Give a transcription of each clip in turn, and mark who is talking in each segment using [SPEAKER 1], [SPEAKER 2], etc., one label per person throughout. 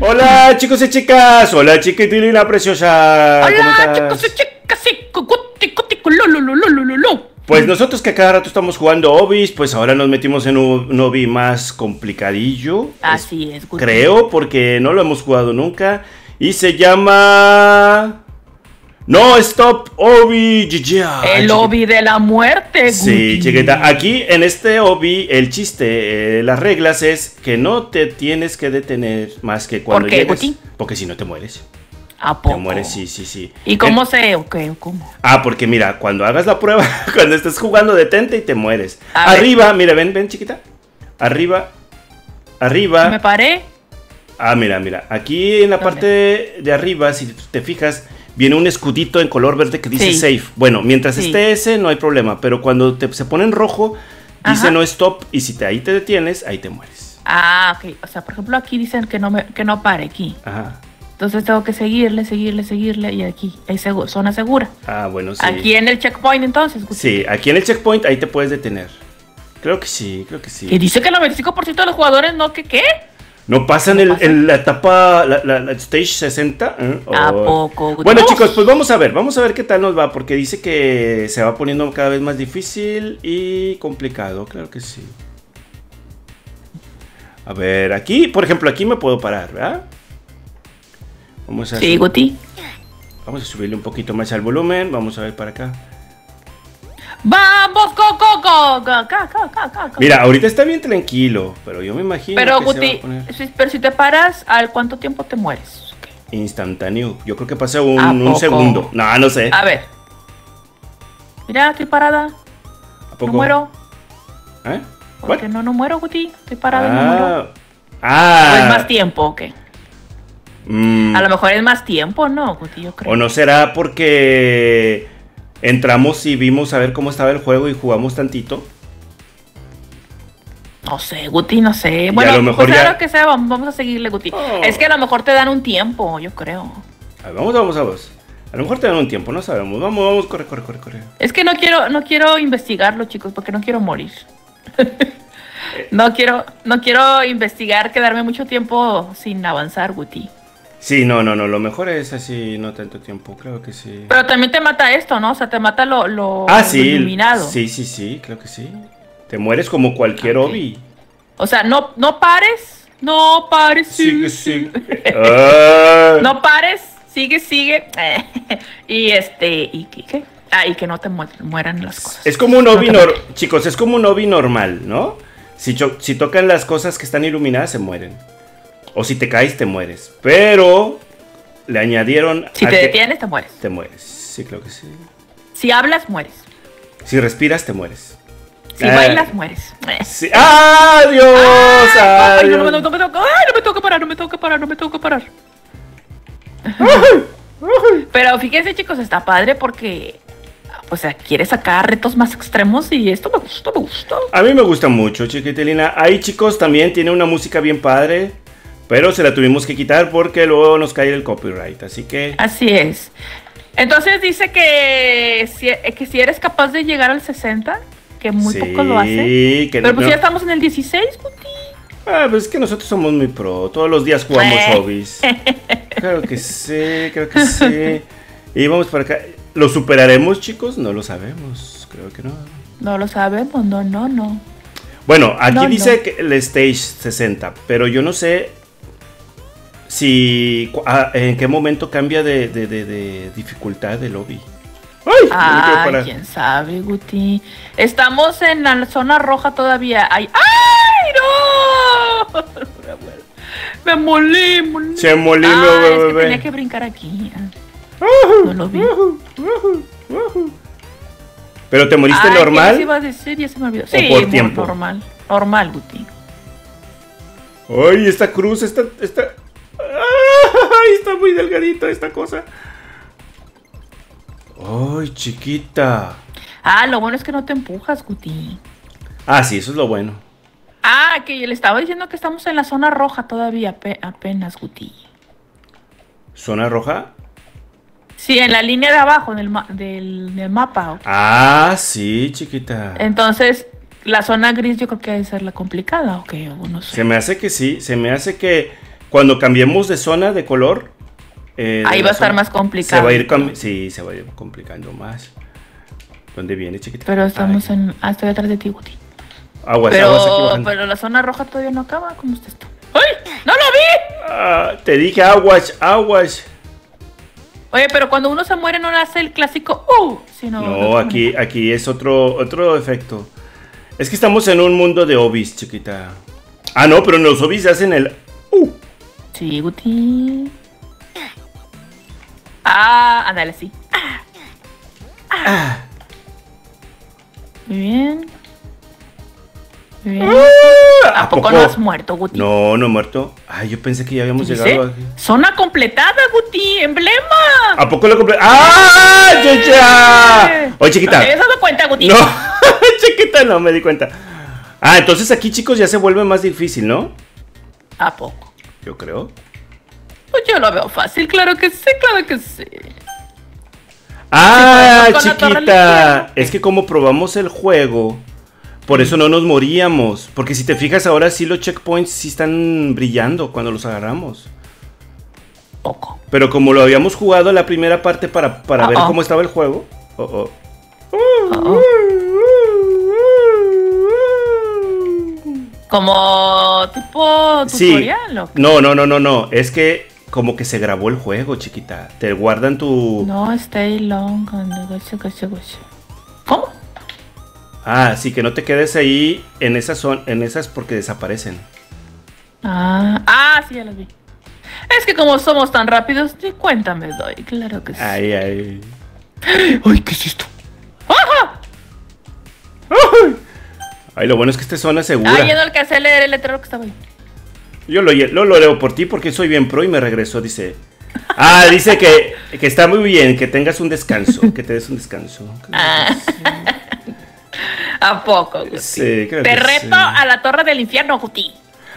[SPEAKER 1] Hola chicos y chicas, hola chiquitilina preciosa. ¿Cómo
[SPEAKER 2] Hola,
[SPEAKER 1] estás?
[SPEAKER 2] chicos y chicas.
[SPEAKER 1] Pues nosotros que a cada rato estamos jugando obis, pues ahora nos metimos en un, un obi más complicadillo.
[SPEAKER 2] Así es.
[SPEAKER 1] Creo, porque no lo hemos jugado nunca. Y se llama... No Stop Obi GG.
[SPEAKER 2] El obi de la muerte,
[SPEAKER 1] Sí,
[SPEAKER 2] Guti.
[SPEAKER 1] chiquita. Aquí en este obi, el chiste, eh, las reglas es que no te tienes que detener más que cuando
[SPEAKER 2] ¿Por qué,
[SPEAKER 1] llegues.
[SPEAKER 2] Guti?
[SPEAKER 1] Porque si no te mueres.
[SPEAKER 2] ¿A
[SPEAKER 1] Te
[SPEAKER 2] poco?
[SPEAKER 1] mueres, sí, sí, sí.
[SPEAKER 2] ¿Y cómo sé? Ok, ¿cómo?
[SPEAKER 1] Ah, porque mira, cuando hagas la prueba, cuando estés jugando, detente y te mueres.
[SPEAKER 2] A ver.
[SPEAKER 1] Arriba, mira, ven, ven, chiquita. Arriba, arriba.
[SPEAKER 2] ¿Me paré?
[SPEAKER 1] Ah, mira, mira. Aquí en la parte de arriba, si te fijas, viene un escudito en color verde que dice
[SPEAKER 2] Sí.
[SPEAKER 1] safe. Bueno, mientras
[SPEAKER 2] Sí.
[SPEAKER 1] esté ese, no hay problema. Pero cuando te, se pone en rojo, dice
[SPEAKER 2] Ajá.
[SPEAKER 1] no stop. Y si te, ahí te detienes, ahí te mueres.
[SPEAKER 2] Ah, ok. O sea, por ejemplo, aquí dicen que no, me, que no pare aquí.
[SPEAKER 1] Ajá.
[SPEAKER 2] Entonces tengo que seguirle, seguirle, seguirle. Y aquí, hay segu- zona segura.
[SPEAKER 1] Ah, bueno, sí.
[SPEAKER 2] Aquí en el checkpoint, entonces, Guti.
[SPEAKER 1] Sí, aquí en el checkpoint, ahí te puedes detener. Creo que sí, creo que sí.
[SPEAKER 2] Que dice que el 95% de los jugadores no, que qué.
[SPEAKER 1] ¿No pasan
[SPEAKER 2] ¿No
[SPEAKER 1] el,
[SPEAKER 2] pasan?
[SPEAKER 1] el- la etapa, la, la- la stage 60? ¿eh?
[SPEAKER 2] ¿A poco?
[SPEAKER 1] Bueno chicos, pues vamos a ver, vamos a ver qué tal nos va, porque dice que se va poniendo cada vez más difícil y complicado, claro que sí. A ver, aquí, por ejemplo, aquí me puedo parar, ¿verdad? Vamos a,
[SPEAKER 2] Sí, Guti.
[SPEAKER 1] vamos a subirle un poquito más al volumen, vamos a ver para acá.
[SPEAKER 2] ¡Vamos, Coco, ca, ca, ca.
[SPEAKER 1] Mira, ahorita está bien tranquilo, pero yo me imagino
[SPEAKER 2] Pero
[SPEAKER 1] que se va
[SPEAKER 2] Guti,
[SPEAKER 1] a poner
[SPEAKER 2] si- pero si te paras, ¿al cuánto tiempo te mueres?
[SPEAKER 1] instantáneo. Yo creo que pasa un, segundo. No, no sé.
[SPEAKER 2] A ver. Mira, estoy parada.
[SPEAKER 1] ¿A poco?
[SPEAKER 2] No muero.
[SPEAKER 1] ¿Eh?
[SPEAKER 2] Porque no, no muero, Guti. Estoy parada y no muero.
[SPEAKER 1] Ah,
[SPEAKER 2] ¿O es
[SPEAKER 1] ah.
[SPEAKER 2] más tiempo o qué?
[SPEAKER 1] mm,
[SPEAKER 2] A lo mejor es más tiempo, ¿no, Guti? Yo creo.
[SPEAKER 1] o no será porque entramos y vimos a ver cómo estaba el juego y jugamos tantito.
[SPEAKER 2] No sé, Guti, no sé.
[SPEAKER 1] a
[SPEAKER 2] Bueno,
[SPEAKER 1] lo mejor
[SPEAKER 2] pues sea
[SPEAKER 1] ya-
[SPEAKER 2] lo que sea, vamos, vamos a seguirle, Guti.
[SPEAKER 1] Oh.
[SPEAKER 2] Es que a lo mejor te dan un tiempo, yo creo.
[SPEAKER 1] A ver, vamos, vamos, vamos. A lo mejor te dan un tiempo, no sabemos. Vamos, vamos, corre, corre, corre, corre.
[SPEAKER 2] Es que no quiero, no quiero investigarlo, chicos, porque no quiero morir. no quiero, no quiero investigar, quedarme mucho tiempo sin avanzar, Guti.
[SPEAKER 1] Sí, no, no, no. Lo mejor es así, no tanto tiempo. Creo que sí.
[SPEAKER 2] Pero también te mata esto, ¿no? O sea, te mata lo, lo,
[SPEAKER 1] ah,
[SPEAKER 2] lo
[SPEAKER 1] sí.
[SPEAKER 2] iluminado.
[SPEAKER 1] Sí, sí, sí, creo que sí. Te mueres como cualquier
[SPEAKER 2] Ok.
[SPEAKER 1] obi.
[SPEAKER 2] O sea, no, no pares, no pares,
[SPEAKER 1] Sigue,
[SPEAKER 2] sigue,
[SPEAKER 1] sigue. Ah.
[SPEAKER 2] No pares, sigue, sigue. y este, ¿y qué? Ah, y que no te mu- mueran las cosas.
[SPEAKER 1] Es como un
[SPEAKER 2] No
[SPEAKER 1] obi
[SPEAKER 2] te
[SPEAKER 1] nor- chicos, es como un obi normal, ¿no? Si, si tocan las cosas que están iluminadas, se mueren. O si te caes, te mueres. Pero le añadieron.
[SPEAKER 2] Si te detienes, te mueres.
[SPEAKER 1] Te mueres. Sí, creo que sí.
[SPEAKER 2] Si hablas, mueres.
[SPEAKER 1] Si respiras, te mueres.
[SPEAKER 2] Si
[SPEAKER 1] Eh.
[SPEAKER 2] bailas, mueres.
[SPEAKER 1] Sí. ¡Adiós!
[SPEAKER 2] Ay, no, no,
[SPEAKER 1] ¡Adiós!
[SPEAKER 2] no, no me tengo, ay, no me tengo que parar, no me tengo que parar, no me tengo que parar. Pero fíjense, chicos, está padre porque, o sea, quiere sacar retos más extremos y esto me gustó, me gustó.
[SPEAKER 1] A mí me gusta mucho, chiquitelina. Ahí, chicos, también tiene una música bien padre. Pero se la tuvimos que quitar porque luego nos cae el copyright. Así que.
[SPEAKER 2] Así es. Entonces dice que si, que si eres capaz de llegar al 60, que muy
[SPEAKER 1] sí,
[SPEAKER 2] pocos lo hacen.
[SPEAKER 1] que
[SPEAKER 2] Pero pues
[SPEAKER 1] no-
[SPEAKER 2] ya estamos en el 16, Guti.
[SPEAKER 1] Ah, pues es que nosotros somos muy pro. Todos los días jugamos
[SPEAKER 2] Eh.
[SPEAKER 1] hobbies. Claro que sí, creo que sí. Y vamos para acá. ¿Lo superaremos, chicos? No lo sabemos. Creo que no.
[SPEAKER 2] No lo sabemos, no, no, no.
[SPEAKER 1] Bueno, aquí
[SPEAKER 2] No,
[SPEAKER 1] dice que el stage 60, pero yo no sé si ah, en qué momento cambia de, de- de- de dificultad del lobby. ¡Ay! parar.
[SPEAKER 2] quién sabe, Guti. Estamos en la zona roja todavía. Ay, ¡ay, no! Me molí, molí.
[SPEAKER 1] Se molí,
[SPEAKER 2] Ah,
[SPEAKER 1] bebé,
[SPEAKER 2] es que
[SPEAKER 1] bebé.
[SPEAKER 2] tenía que brincar aquí. Ah, No lo vi.
[SPEAKER 1] ¿Pero te moriste
[SPEAKER 2] Ay, ¿qué les
[SPEAKER 1] normal?
[SPEAKER 2] iba a decir? Ya se me olvidó.
[SPEAKER 1] ¿O
[SPEAKER 2] Sí,
[SPEAKER 1] por tiempo?
[SPEAKER 2] normal. Normal, Guti.
[SPEAKER 1] Ay, esta cruz, esta, esta. Ay, está muy delgadita esta cosa. Ay, chiquita.
[SPEAKER 2] Ah, lo bueno es que no te empujas, Guti.
[SPEAKER 1] Ah, sí, eso es lo bueno.
[SPEAKER 2] Ah, que le estaba diciendo que estamos en la zona roja todavía, ape- apenas, Guti.
[SPEAKER 1] ¿Zona roja?
[SPEAKER 2] Sí, en la línea de abajo del, ma- del, del mapa.
[SPEAKER 1] Ah, sí, chiquita.
[SPEAKER 2] Entonces, la zona gris yo creo que debe ser la complicada, ok, no sé.
[SPEAKER 1] Se me hace que sí, se me hace que, Cuando cambiemos de zona de color.
[SPEAKER 2] eh, Ahí va a estar más complicado.
[SPEAKER 1] Se va a ir sí, se va a ir complicando más. ¿Dónde viene, chiquita?
[SPEAKER 2] Pero estamos en. Ah, estoy atrás de ti, Guti.
[SPEAKER 1] Aguas,
[SPEAKER 2] pero,
[SPEAKER 1] aguas
[SPEAKER 2] Pero la zona roja todavía no acaba. ¿Cómo está esto? ¡Ay! ¡No lo vi!
[SPEAKER 1] Ah, te dije aguas, aguas.
[SPEAKER 2] Oye, pero cuando uno se muere no hace el clásico ¡Uh! Sino
[SPEAKER 1] no, aquí, aquí es otro, otro efecto. Es que estamos en un mundo de obis, chiquita. Ah, no, pero en los obis hacen el ¡Uh!
[SPEAKER 2] Sí, Guti. Ah, ándale, sí. Ah. Ah. Muy bien. Muy bien. Ah, ¿A, poco, no has muerto, Guti?
[SPEAKER 1] No, no he muerto. Ay, yo pensé que ya habíamos llegado aquí.
[SPEAKER 2] Zona completada, Guti, emblema.
[SPEAKER 1] ¿A poco lo completé? ¡Ah! ¡Ya, Oye, chiquita.
[SPEAKER 2] ¿Te has dado cuenta, Guti?
[SPEAKER 1] No, chiquita, no me di cuenta. Ah, entonces aquí, chicos, ya se vuelve más difícil, ¿no?
[SPEAKER 2] ¿A poco?
[SPEAKER 1] Yo creo.
[SPEAKER 2] Pues yo lo veo fácil, claro que sí, claro que sí.
[SPEAKER 1] Ah, chiquita. Es que como probamos el juego, por eso no nos moríamos. Porque si te fijas ahora sí los checkpoints sí están brillando cuando los agarramos.
[SPEAKER 2] Poco.
[SPEAKER 1] Pero como lo habíamos jugado la primera parte para, para ver cómo estaba el juego. Oh, oh.
[SPEAKER 2] Como tipo tutorial.
[SPEAKER 1] No, no, no, no, no. Es que como que se grabó el juego, chiquita. Te guardan tu.
[SPEAKER 2] No, stay long. ¿Cómo?
[SPEAKER 1] Ah, sí, que no te quedes ahí en esas son, en esas porque desaparecen.
[SPEAKER 2] Ah, ah, sí, ya las vi. Es que como somos tan rápidos, ni cuenta me doy, claro que sí.
[SPEAKER 1] Ay, ay.
[SPEAKER 2] Ay, ¿qué es esto?
[SPEAKER 1] ¡Ajá! Ay, lo bueno es que esta zona es segura.
[SPEAKER 2] Ay, yo no alcancé a leer el letrero que estaba ahí.
[SPEAKER 1] Yo lo, lo, leo por ti porque soy bien pro y me regresó, dice. Ah, dice que, que está muy bien, que tengas un descanso, que te des un descanso.
[SPEAKER 2] Ah. ¿A poco, Guti?
[SPEAKER 1] Sí, creo
[SPEAKER 2] Te reto a la Torre del Infierno, Guti.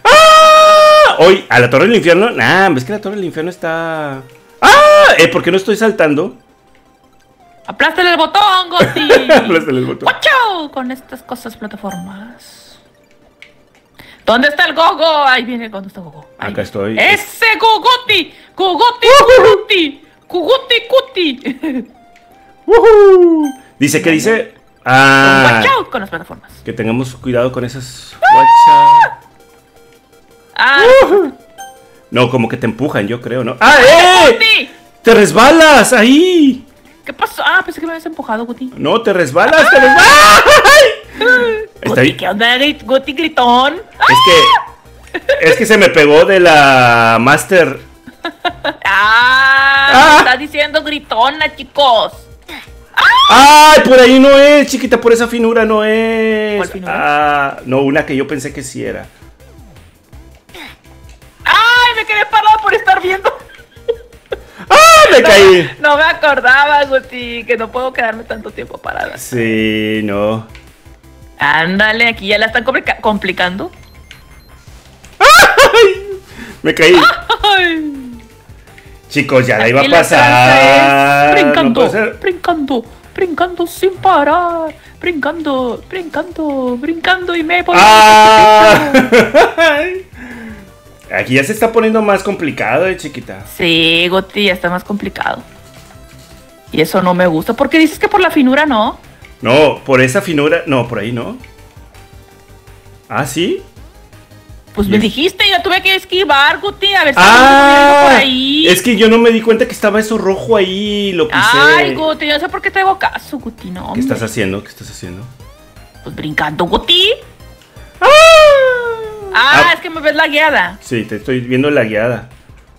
[SPEAKER 1] ¡Ah! Hoy, ¿a la Torre del Infierno? Nah, es que la Torre del Infierno está... ¡Ah! ¿Eh, ¿Por qué no estoy saltando?
[SPEAKER 2] ¡Aplástale el botón, Guti!
[SPEAKER 1] ¡Aplástale el botón!
[SPEAKER 2] ¡Wacho! Con estas cosas plataformas. ¿Dónde está el gogo? Ahí viene, ¿dónde está gogo?
[SPEAKER 1] Acá estoy.
[SPEAKER 2] ¡Ese gogoti! ¡Gogoti, cuguti! ¡Cuguti, cuti!
[SPEAKER 1] Dice que dice. Ah.
[SPEAKER 2] Watch con las plataformas.
[SPEAKER 1] Que tengamos cuidado con esas.
[SPEAKER 2] ¡Ah! ah.
[SPEAKER 1] No, como que te empujan, yo creo, ¿no? ¡Ah, eh! ¡Te resbalas! ¡Ahí!
[SPEAKER 2] ¿Qué pasó? Ah, pensé que me habías empujado, Guti.
[SPEAKER 1] No, te resbalas, te resbalas.
[SPEAKER 2] Guti, ¿qué onda, Guti gritón?
[SPEAKER 1] Es que. Es que se me pegó de la Master.
[SPEAKER 2] ah, ah. está diciendo gritona, chicos.
[SPEAKER 1] ¡Ay! Por ahí no es, chiquita, por esa finura no es.
[SPEAKER 2] ¿Cuál finura?
[SPEAKER 1] Ah, no, una que yo pensé que sí era.
[SPEAKER 2] ¡Ay! Me quedé parado por estar viendo.
[SPEAKER 1] Me caí.
[SPEAKER 2] No me acordaba, Guti, que no puedo quedarme tanto tiempo parada.
[SPEAKER 1] Sí, no.
[SPEAKER 2] Ándale, aquí ya la están complicando.
[SPEAKER 1] ¡Ay! Me caí. ¡Ay! Chicos, ya la iba a pasar.
[SPEAKER 2] brincando, brincando, brincando sin parar. Brincando, brincando, brincando y me voy.
[SPEAKER 1] ¡Ah! Aquí ya se está poniendo más complicado, eh, chiquita.
[SPEAKER 2] Sí, Goti, ya está más complicado. Y eso no me gusta. ¿Por qué dices que por la finura no?
[SPEAKER 1] No, por esa finura. No, por ahí no. ¿Ah, sí?
[SPEAKER 2] Pues me dijiste, yo tuve que esquivar, Guti, a ver si
[SPEAKER 1] ah, por ahí. Es que yo no me di cuenta que estaba eso rojo ahí, lo pisé.
[SPEAKER 2] Ay, Guti, yo no sé por qué te hago caso, Guti, no.
[SPEAKER 1] ¿Qué estás haciendo? ¿Qué estás haciendo?
[SPEAKER 2] Pues brincando, Guti.
[SPEAKER 1] ¡Ah!
[SPEAKER 2] Ah, es que me ves la guiada.
[SPEAKER 1] Sí, te estoy viendo la guiada.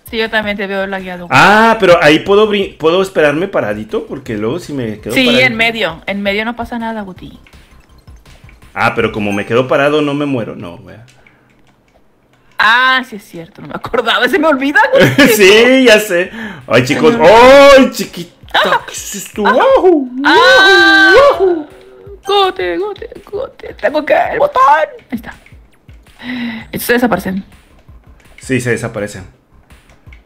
[SPEAKER 2] Sí, yo también te veo la guiada.
[SPEAKER 1] Ah, pero ahí puedo puedo esperarme paradito porque luego si me quedo
[SPEAKER 2] Sí, en medio. En medio no pasa nada, Guti.
[SPEAKER 1] Ah, pero como me quedo parado no me muero. No, wea.
[SPEAKER 2] Ah, sí es cierto, no me acordaba, se me olvida.
[SPEAKER 1] Guti. sí, ya sé. Ay, chicos. ¡Ay, chiquita! ¿Qué es esto?
[SPEAKER 2] ¡Ah! Gote, gote, gote. Tengo que el botón. Ahí está. Estos se desaparecen.
[SPEAKER 1] Sí, se desaparecen.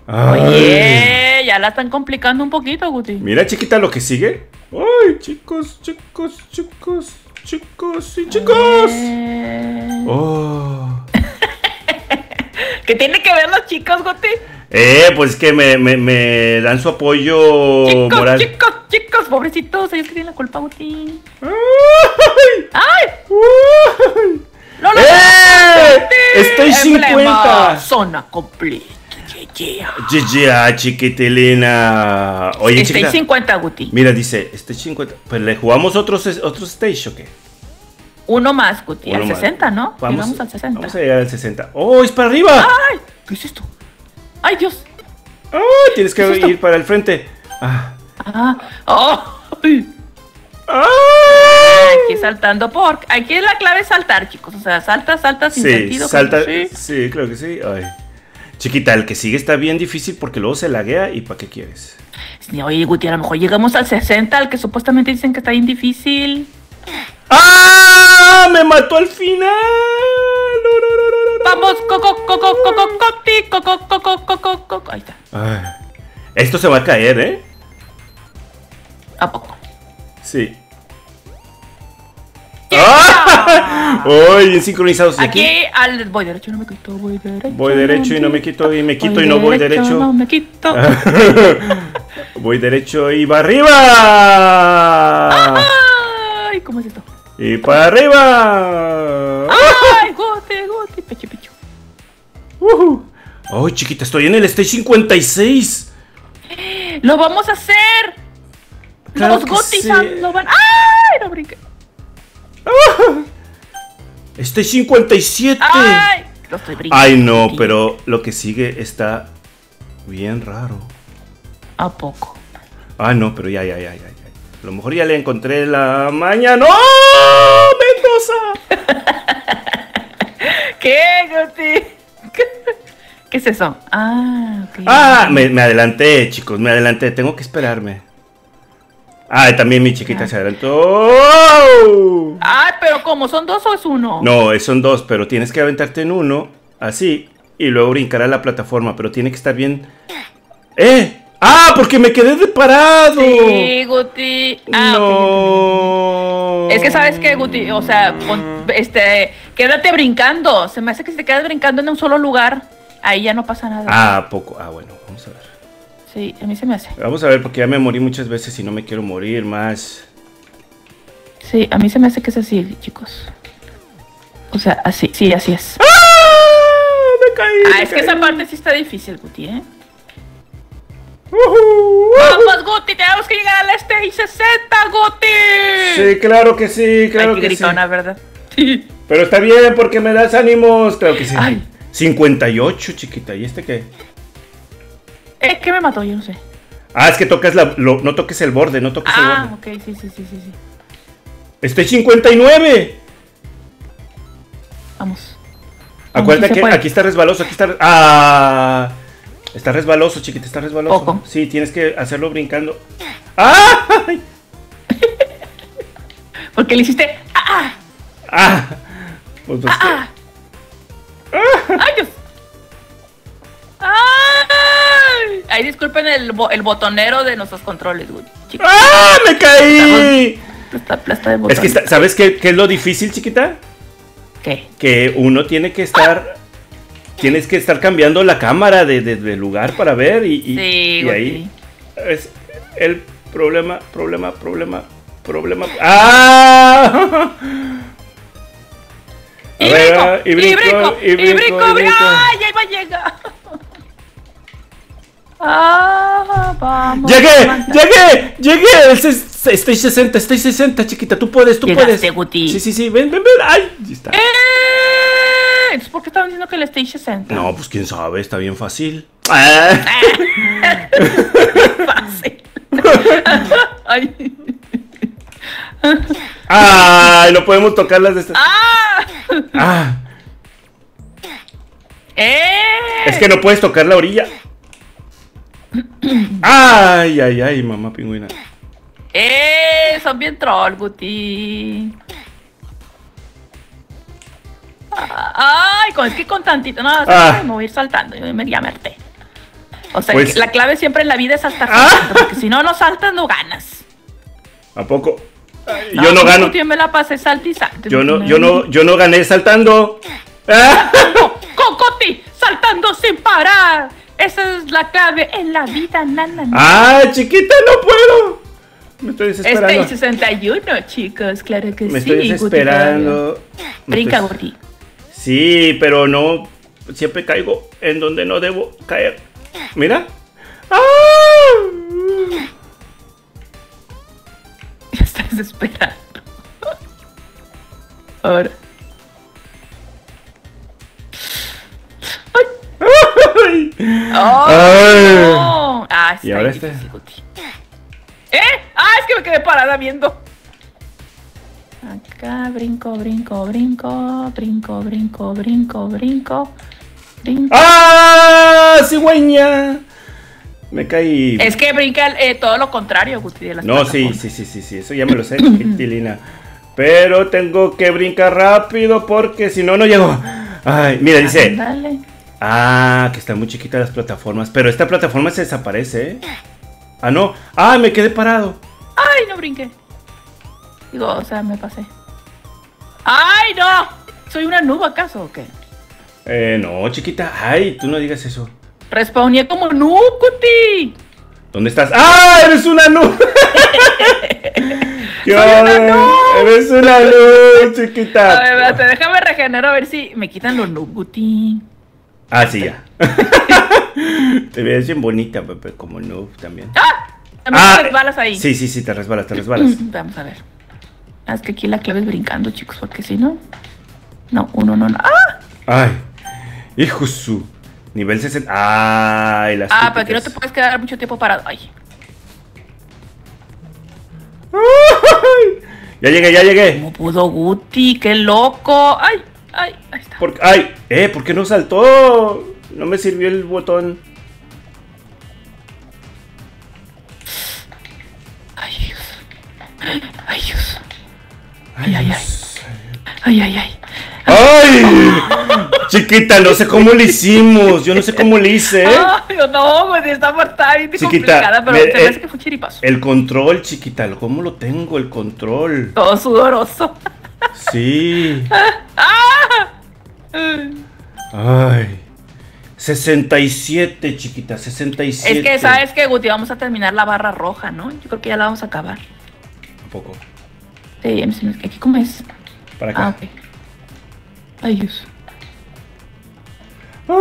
[SPEAKER 2] Oye, ya la están complicando un poquito, Guti.
[SPEAKER 1] Mira, chiquita, lo que sigue. Ay, chicos, chicos, chicos, chicos y chicos. Oh.
[SPEAKER 2] ¿Qué tiene que ver los chicos, Guti?
[SPEAKER 1] Eh, pues que me, me, me dan su apoyo
[SPEAKER 2] Chicos,
[SPEAKER 1] moral.
[SPEAKER 2] chicos, chicos, pobrecitos, ellos que tienen la culpa, Guti.
[SPEAKER 1] ¡Ay!
[SPEAKER 2] ¡Ay!
[SPEAKER 1] ¡Uy!
[SPEAKER 2] ¡No lo
[SPEAKER 1] ¡Eh! Estoy
[SPEAKER 2] Emblema,
[SPEAKER 1] 50.
[SPEAKER 2] Zona completa. Yeah, yeah.
[SPEAKER 1] Chiquitilina. Oye,
[SPEAKER 2] Estoy
[SPEAKER 1] chiquita.
[SPEAKER 2] 50, Guti.
[SPEAKER 1] Mira, dice, estoy 50. Pues le jugamos otros, otros stage o qué?
[SPEAKER 2] Uno más, Guti.
[SPEAKER 1] Uno
[SPEAKER 2] Al
[SPEAKER 1] más.
[SPEAKER 2] 60, ¿no? Llegamos al 60.
[SPEAKER 1] Vamos a llegar al 60. ¡Oh, es para arriba!
[SPEAKER 2] ¡Ay! ¿Qué es esto? ¡Ay, Dios!
[SPEAKER 1] ¡Ay! tienes que
[SPEAKER 2] ¿Qué es
[SPEAKER 1] ir para el frente. Ah.
[SPEAKER 2] ¡Ah! ¡Oh! ¡Ay! Aquí saltando por. Aquí la clave es saltar, chicos. O sea, salta, salta sin
[SPEAKER 1] Sí,
[SPEAKER 2] sentido.
[SPEAKER 1] salta.
[SPEAKER 2] Sí.
[SPEAKER 1] Sí, creo que sí. Ay. Chiquita, el que sigue está bien difícil porque luego se laguea y ¿para qué quieres?
[SPEAKER 2] Oye, Guti, a lo mejor llegamos al 60, al que supuestamente dicen que está bien difícil.
[SPEAKER 1] ¡Ah! ¡Me mató al final!
[SPEAKER 2] Vamos, coco, coco, coco, coco, coco, coco, coco. Ahí está.
[SPEAKER 1] Ay. Esto se va a caer, ¿eh?
[SPEAKER 2] ¿A poco?
[SPEAKER 1] Sí. ¡Ah! ¡Uy! Bien sincronizados. ¿Y
[SPEAKER 2] Aquí al voy derecho, no me quito, voy derecho.
[SPEAKER 1] Voy derecho y no me quito, y me quito y no voy derecho.
[SPEAKER 2] No me quito.
[SPEAKER 1] Voy derecho y va arriba.
[SPEAKER 2] Ay, ¿cómo es esto?
[SPEAKER 1] Y para arriba.
[SPEAKER 2] Ay, gote, gote, pecho, pecho.
[SPEAKER 1] Ujú. Ay, chiquita, estoy en el stage 56.
[SPEAKER 2] ¡Lo vamos a hacer!
[SPEAKER 1] Claro
[SPEAKER 2] Los gotis
[SPEAKER 1] sí.
[SPEAKER 2] lo van. ¡Ay! No brinqué.
[SPEAKER 1] Stage 57.
[SPEAKER 2] ¡Ay! Estoy brincando.
[SPEAKER 1] Ay, no, pero lo que sigue está bien raro.
[SPEAKER 2] ¿A poco?
[SPEAKER 1] Ah, no, pero ya, ya, ya, ya. ya. A lo mejor ya le encontré la maña. ¡No! ¡Mendoza!
[SPEAKER 2] ¿Qué, es eso? Ah, ok.
[SPEAKER 1] Ah, me, me adelanté, chicos, me adelanté. Tengo que esperarme. Ah, también mi chiquita
[SPEAKER 2] Ah.
[SPEAKER 1] se adelantó.
[SPEAKER 2] Ay, pero ¿cómo? ¿Son dos o es uno?
[SPEAKER 1] No, son dos, pero tienes que aventarte en uno, así, y luego brincar a la plataforma, pero tiene que estar bien. ¡Eh! ¡Ah! Porque me quedé de parado.
[SPEAKER 2] Sí, Guti. Ah,
[SPEAKER 1] no.
[SPEAKER 2] Es que sabes que, Guti, o sea, pon- este, quédate brincando. Se me hace que si te quedas brincando en un solo lugar, ahí ya no pasa nada.
[SPEAKER 1] Ah, poco. Ah, bueno, vamos a ver.
[SPEAKER 2] Sí, a mí se me hace.
[SPEAKER 1] Vamos a ver, porque ya me morí muchas veces y no me quiero morir más.
[SPEAKER 2] Sí, a mí se me hace que es así, chicos. O sea, así, sí, así es.
[SPEAKER 1] ¡Ah! Me caí.
[SPEAKER 2] Ah,
[SPEAKER 1] me
[SPEAKER 2] es que esa parte sí está difícil, Guti, ¿eh?
[SPEAKER 1] Ujú.
[SPEAKER 2] ¡Vamos, Guti! ¡Tenemos que llegar al stage 60, Guti!
[SPEAKER 1] Sí, claro que sí, claro
[SPEAKER 2] Ay,
[SPEAKER 1] que
[SPEAKER 2] gritona,
[SPEAKER 1] sí.
[SPEAKER 2] ¿verdad?
[SPEAKER 1] Pero está bien porque me das ánimos, claro que sí.
[SPEAKER 2] Ay.
[SPEAKER 1] 58, chiquita, ¿y este qué?
[SPEAKER 2] Eh, ¿qué me mató? Yo no sé.
[SPEAKER 1] Ah, es que tocas la, lo- no toques el borde, no toques
[SPEAKER 2] Ah,
[SPEAKER 1] el borde.
[SPEAKER 2] ok, sí, sí, sí, sí, sí.
[SPEAKER 1] Estoy 59.
[SPEAKER 2] Vamos.
[SPEAKER 1] Acuérdate que
[SPEAKER 2] puede.
[SPEAKER 1] aquí está resbaloso, aquí está. Ah, está resbaloso, chiquita, está resbaloso.
[SPEAKER 2] Poco.
[SPEAKER 1] Sí, tienes que hacerlo brincando. ¡Ah!
[SPEAKER 2] Porque le hiciste. ¡Ah!
[SPEAKER 1] ¡Ah! Pues, pues,
[SPEAKER 2] ¡Ah! ¡Ay, Dios! Ay, disculpen el, bo- el botonero de nuestros controles, güey.
[SPEAKER 1] ¡Ah! ¡Me caí!
[SPEAKER 2] esta plasta de botón.
[SPEAKER 1] Es que, está- ¿sabes qué, qué es lo difícil, chiquita?
[SPEAKER 2] ¿Qué?
[SPEAKER 1] Que uno tiene que estar. Tienes que estar cambiando la cámara de, de- de lugar para ver y, y-
[SPEAKER 2] Sí,
[SPEAKER 1] y ahí es el problema, problema, problema, problema. ¡Ah! A
[SPEAKER 2] ¡Y
[SPEAKER 1] ver,
[SPEAKER 2] ¡Y! ¡Y
[SPEAKER 1] y brinco.
[SPEAKER 2] ¡Ay, ahí va a llegar! ¡Ah, vamos!
[SPEAKER 1] ¡Llegué!
[SPEAKER 2] aguanta.
[SPEAKER 1] ¡Llegué! ¡Llegué! Es- es- Estoy 60, estoy 60, chiquita. Tú puedes, tú
[SPEAKER 2] Llegaste,
[SPEAKER 1] puedes.
[SPEAKER 2] Guti.
[SPEAKER 1] Sí, sí, sí. Ven, ven, ven. ¡Ay! está.
[SPEAKER 2] ¡Eh! ¿por qué estaban diciendo que el stage 60?
[SPEAKER 1] No, pues quién sabe, está bien fácil.
[SPEAKER 2] Fácil. Ay.
[SPEAKER 1] ¡Ay! No podemos tocar las de estas.
[SPEAKER 2] ¡Ah!
[SPEAKER 1] ¡Ah!
[SPEAKER 2] ¡Eh!
[SPEAKER 1] Es que no puedes tocar la orilla. ¡Ay, ay, ay, mamá pingüina!
[SPEAKER 2] ¡Eh! Son bien troll, Guti. Ay, con, es que con tantito. No, sea,
[SPEAKER 1] Ah.
[SPEAKER 2] me voy a ir saltando. Yo me, ya me harté. O sea,
[SPEAKER 1] Pues-
[SPEAKER 2] la clave siempre en la vida es saltar.
[SPEAKER 1] Ah.
[SPEAKER 2] saltando, Porque si no, no saltas, no ganas.
[SPEAKER 1] ¿A poco? Ay, yo no gano.
[SPEAKER 2] Yo me la pasé y.
[SPEAKER 1] Yo no, yo no, yo no gané saltando. ¡Ah!
[SPEAKER 2] ¡Co- Cocoti! ¡Saltando! sin parar. Esa es la clave en la vida, nana.
[SPEAKER 1] ¡Ah, chiquita, no puedo! Me estoy desesperando.
[SPEAKER 2] Este 61, chicos, claro que
[SPEAKER 1] Me
[SPEAKER 2] sí.
[SPEAKER 1] estoy desesperando. Me
[SPEAKER 2] Brinca, Guti.
[SPEAKER 1] Sí, pero no. Siempre caigo en donde no debo caer. Mira. ¡Ah!
[SPEAKER 2] Estás desesperando. Ahora. ¡Oh,
[SPEAKER 1] Ay.
[SPEAKER 2] no! Ah, está
[SPEAKER 1] Y ahora este.
[SPEAKER 2] Guti. ¿Eh? Ah, es que me quedé parada viendo. Acá, brinco, brinco, brinco, brinco, brinco, brinco, brinco, brinco.
[SPEAKER 1] ¡Ah! ¡Cigüeña! Me caí.
[SPEAKER 2] Es que brinca eh, todo lo contrario, Guti, de las
[SPEAKER 1] No, sí, sí, sí, sí, sí, eso ya me lo sé, chiquitilina. Pero tengo que brincar rápido porque si no, no llego. Ay, mira, dice.
[SPEAKER 2] Dale.
[SPEAKER 1] Ah, que están muy chiquitas las plataformas. Pero esta plataforma se desaparece, ¿eh? Ah, no. Ah, me quedé parado.
[SPEAKER 2] ¡Ay, no brinqué! Digo, o sea, me pasé. ¡Ay, no! ¿Soy una nube acaso o qué?
[SPEAKER 1] Eh, no, chiquita. Ay, tú no digas eso.
[SPEAKER 2] Respawné como Guti.
[SPEAKER 1] ¿Dónde estás? ¡Ah! ¡Eres una nube! ¿Qué
[SPEAKER 2] Soy una
[SPEAKER 1] onda?
[SPEAKER 2] nube.
[SPEAKER 1] ¡Eres una nube, chiquita!
[SPEAKER 2] A ver, espérate, déjame regenerar a ver si me quitan los Guti.
[SPEAKER 1] Ah, sí, ya. Te ves bien bonita, Pepe, como noob también.
[SPEAKER 2] ¡Ah! También te resbalas ahí.
[SPEAKER 1] Sí, sí, sí, te resbalas, te resbalas.
[SPEAKER 2] Vamos a ver. Ah, es que aquí la clave es brincando, chicos, porque si no. No, uno no. no. ¡Ah!
[SPEAKER 1] Ay, hijo su. Nivel 60. Ay, las
[SPEAKER 2] Ah, pero aquí no te puedes quedar mucho tiempo parado. Ay.
[SPEAKER 1] Ay, Ya llegué, ya llegué.
[SPEAKER 2] ¿Cómo pudo Guti? ¡Qué loco! ¡Ay! ¡Ay! Ahí está.
[SPEAKER 1] Por- Ay, eh, ¿por qué no saltó? No me sirvió el botón.
[SPEAKER 2] ¡Ay, Dios! ¡Ay, Dios!
[SPEAKER 1] Ay,
[SPEAKER 2] Ay, ay. ¡Ay, ay, ay!
[SPEAKER 1] ¡Ay! Chiquita, no sé cómo le hicimos. Yo no sé cómo le hice.
[SPEAKER 2] ¡Ay, no, güey! Está
[SPEAKER 1] Chiquita,
[SPEAKER 2] complicada, pero
[SPEAKER 1] me-
[SPEAKER 2] me
[SPEAKER 1] eh,
[SPEAKER 2] hace que fue chiripazo.
[SPEAKER 1] El control, chiquita. ¿Cómo lo tengo? El control.
[SPEAKER 2] Todo sudoroso.
[SPEAKER 1] Sí.
[SPEAKER 2] ¡Ah!
[SPEAKER 1] Ay. 67, chiquita. 67.
[SPEAKER 2] Es que, ¿sabes que Guti? Vamos a terminar la barra roja, ¿no? Yo creo que ya la vamos a acabar.
[SPEAKER 1] Un poco.
[SPEAKER 2] Sí, ¿aquí cómo es?
[SPEAKER 1] Para acá.
[SPEAKER 2] Ah, ok. Ay, Dios.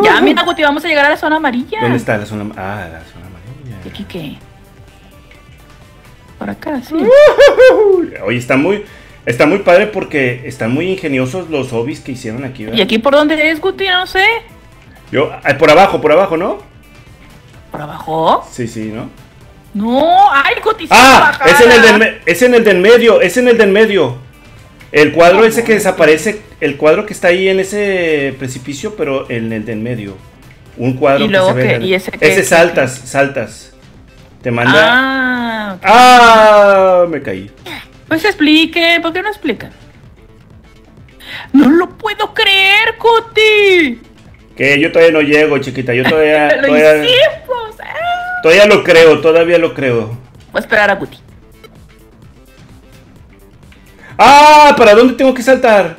[SPEAKER 2] Ya, mira, Guti, vamos a llegar a la zona amarilla.
[SPEAKER 1] ¿Dónde está la zona? Ah, la zona
[SPEAKER 2] ¿Y
[SPEAKER 1] amarilla.
[SPEAKER 2] aquí qué? Por acá, sí.
[SPEAKER 1] Oye, está muy, está muy padre porque están muy ingeniosos los hobbies que hicieron aquí. ¿verdad?
[SPEAKER 2] ¿Y aquí por dónde es, Guti? No sé.
[SPEAKER 1] Yo, por abajo, por abajo, ¿no?
[SPEAKER 2] ¿Por abajo?
[SPEAKER 1] Sí, sí, ¿no?
[SPEAKER 2] No, ay, Guti,
[SPEAKER 1] Ah, es en el del, es en el del medio, es en el del medio. El cuadro ese que desaparece, el cuadro que está ahí en ese precipicio, pero en el del medio. Un cuadro
[SPEAKER 2] ¿Y luego
[SPEAKER 1] que se ve.
[SPEAKER 2] ¿Y ese
[SPEAKER 1] ese saltas, saltas. Te manda.
[SPEAKER 2] Ah.
[SPEAKER 1] Ah, me caí.
[SPEAKER 2] Pues explique, ¿por qué no explican? No lo puedo creer, Guti.
[SPEAKER 1] Que yo todavía no llego, chiquita. Yo todavía,
[SPEAKER 2] Lo
[SPEAKER 1] todavía,
[SPEAKER 2] hicimos. Ah.
[SPEAKER 1] todavía lo creo, todavía lo creo.
[SPEAKER 2] Voy a esperar a Guti.
[SPEAKER 1] Ah, ¿para dónde tengo que saltar?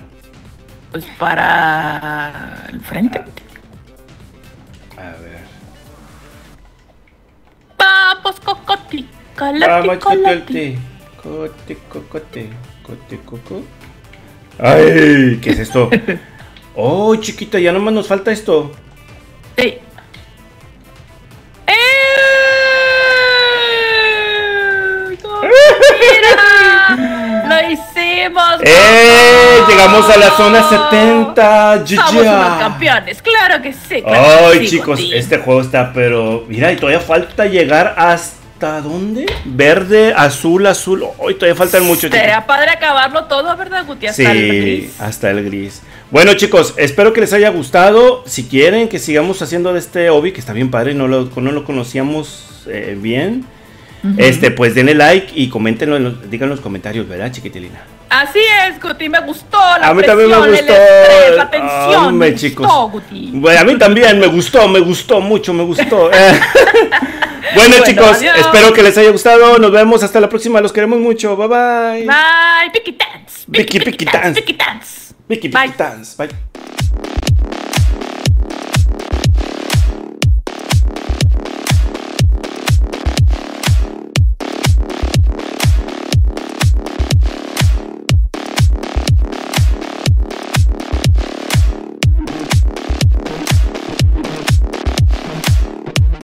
[SPEAKER 2] Pues para el frente.
[SPEAKER 1] A ver.
[SPEAKER 2] Vamos, Cocoti. Colati,
[SPEAKER 1] Vamos,
[SPEAKER 2] colati.
[SPEAKER 1] Cote, cote, cocote, cote, coco. Ay, ¿qué es esto? Oh, chiquita, ya nomás nos falta esto.
[SPEAKER 2] Sí. ¡Eh! ¡Mira! ¡Lo hicimos!
[SPEAKER 1] ¡Eh! Llegamos a la zona 70.
[SPEAKER 2] Somos unos campeones, claro que sí. claro que
[SPEAKER 1] Ay,
[SPEAKER 2] sí,
[SPEAKER 1] chicos, este juego está, pero mira, y todavía falta llegar hasta dónde? Verde, azul, azul. Hoy todavía faltan muchos.
[SPEAKER 2] Sería padre acabarlo todo, ¿verdad, Guti? Hasta el
[SPEAKER 1] Sí,
[SPEAKER 2] gris.
[SPEAKER 1] hasta el gris. Bueno, chicos, espero que les haya gustado. Si quieren que sigamos haciendo de este hobby, que está bien padre, no lo, no lo conocíamos eh, bien. Este, pues denle like y coméntenlo, en los- digan en los comentarios, ¿verdad, chiquitilina?
[SPEAKER 2] Así es, Guti, me gustó la
[SPEAKER 1] A mí también me gustó.
[SPEAKER 2] el estrés, la tensión.
[SPEAKER 1] Hombre,
[SPEAKER 2] me
[SPEAKER 1] chicos.
[SPEAKER 2] gustó, Guti.
[SPEAKER 1] Bueno, a mí también me gustó, me gustó mucho, me gustó. Bueno,
[SPEAKER 2] Bueno,
[SPEAKER 1] chicos,
[SPEAKER 2] adiós.
[SPEAKER 1] espero que les haya gustado. Nos vemos hasta la próxima. Los queremos mucho. Bye bye.
[SPEAKER 2] Bye, Picky Dance.
[SPEAKER 1] Picky, Picky Dance.
[SPEAKER 2] Picky Dance.
[SPEAKER 1] Dance. Bye.